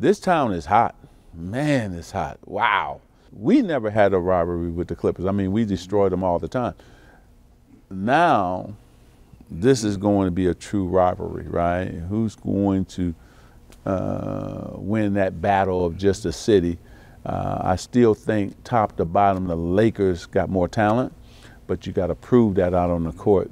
This town is hot. Man, it's hot. Wow. We never had a robbery with the Clippers. I mean, we destroyed them all the time. Now, this is going to be a true robbery, right? Who's going to uh, win that battle of just a city? Uh, I still think top to bottom, the Lakers got more talent, but you got to prove that out on the court.